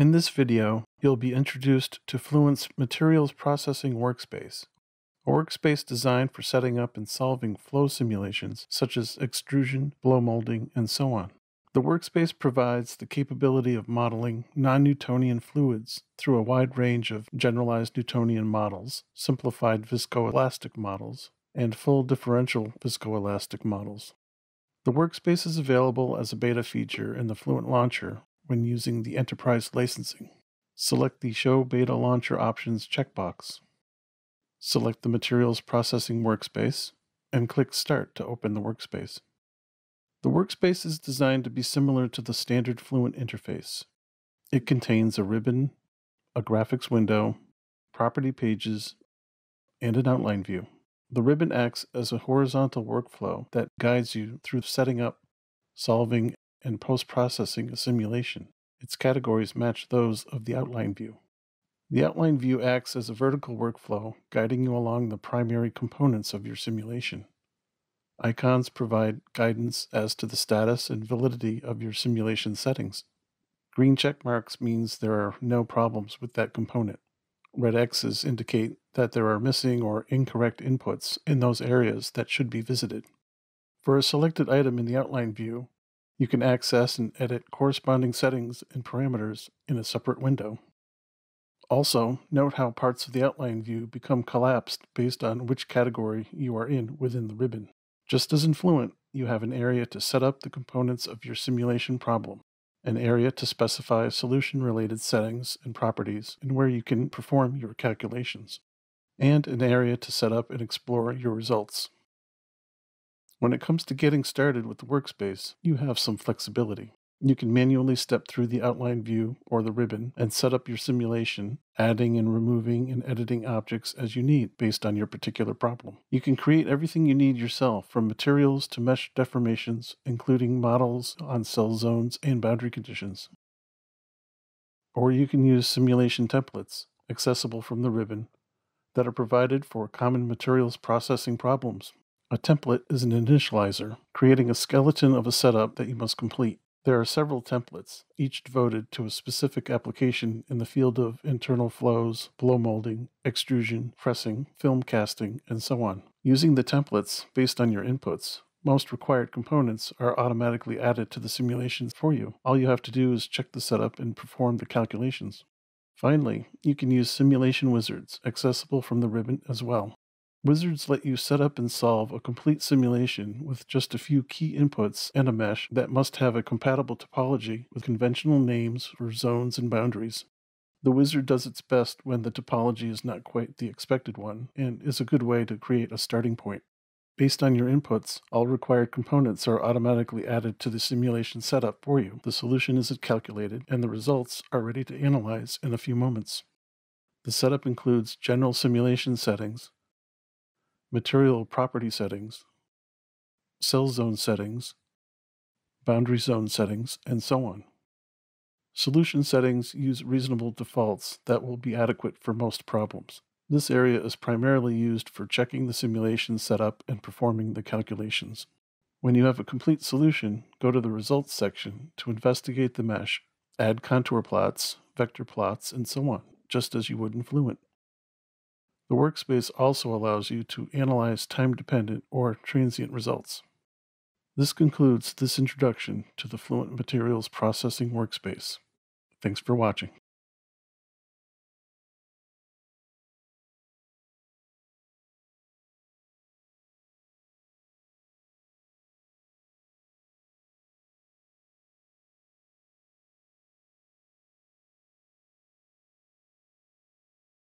In this video, you'll be introduced to Fluent's Materials Processing Workspace, a workspace designed for setting up and solving flow simulations such as extrusion, blow molding, and so on. The workspace provides the capability of modeling non Newtonian fluids through a wide range of generalized Newtonian models, simplified viscoelastic models, and full differential viscoelastic models. The workspace is available as a beta feature in the Fluent Launcher when using the enterprise licensing. Select the Show Beta Launcher Options checkbox. Select the Materials Processing workspace and click Start to open the workspace. The workspace is designed to be similar to the standard Fluent interface. It contains a ribbon, a graphics window, property pages, and an outline view. The ribbon acts as a horizontal workflow that guides you through setting up, solving, and post processing a simulation. Its categories match those of the outline view. The outline view acts as a vertical workflow, guiding you along the primary components of your simulation. Icons provide guidance as to the status and validity of your simulation settings. Green check marks means there are no problems with that component. Red X's indicate that there are missing or incorrect inputs in those areas that should be visited. For a selected item in the outline view, you can access and edit corresponding settings and parameters in a separate window. Also, note how parts of the outline view become collapsed based on which category you are in within the ribbon. Just as in Fluent, you have an area to set up the components of your simulation problem an area to specify solution related settings and properties and where you can perform your calculations, and an area to set up and explore your results. When it comes to getting started with the workspace, you have some flexibility. You can manually step through the outline view or the ribbon and set up your simulation, adding and removing and editing objects as you need based on your particular problem. You can create everything you need yourself, from materials to mesh deformations, including models on cell zones and boundary conditions. Or you can use simulation templates, accessible from the ribbon, that are provided for common materials processing problems. A template is an initializer, creating a skeleton of a setup that you must complete. There are several templates, each devoted to a specific application in the field of internal flows, blow molding, extrusion, pressing, film casting, and so on. Using the templates based on your inputs, most required components are automatically added to the simulations for you. All you have to do is check the setup and perform the calculations. Finally, you can use simulation wizards, accessible from the ribbon as well. Wizards let you set up and solve a complete simulation with just a few key inputs and a mesh that must have a compatible topology with conventional names for zones and boundaries. The wizard does its best when the topology is not quite the expected one and is a good way to create a starting point. Based on your inputs, all required components are automatically added to the simulation setup for you. The solution is calculated, and the results are ready to analyze in a few moments. The setup includes general simulation settings, material property settings, cell zone settings, boundary zone settings, and so on. Solution settings use reasonable defaults that will be adequate for most problems. This area is primarily used for checking the simulation setup and performing the calculations. When you have a complete solution, go to the Results section to investigate the mesh, add contour plots, vector plots, and so on, just as you would in Fluent. The workspace also allows you to analyze time-dependent or transient results. This concludes this introduction to the Fluent Materials Processing Workspace. Thanks for watching.